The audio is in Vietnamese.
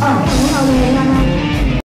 哦你好你好。